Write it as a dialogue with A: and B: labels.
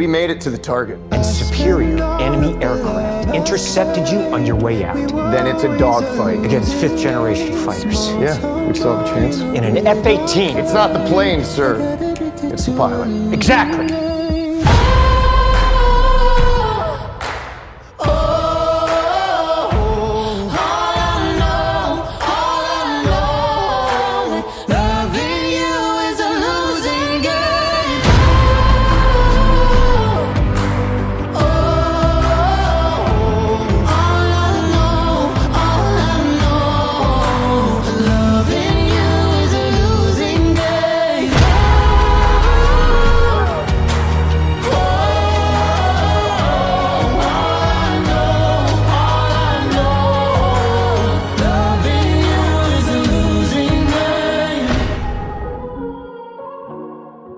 A: We made it to the target.
B: and superior enemy aircraft intercepted you on your way out
A: Then it's a dogfight.
B: against fifth generation fighters
A: Yeah, we still have a chance.
B: in an F 18.
A: It's not the plane, sir. It's the pilot.
B: Exactly.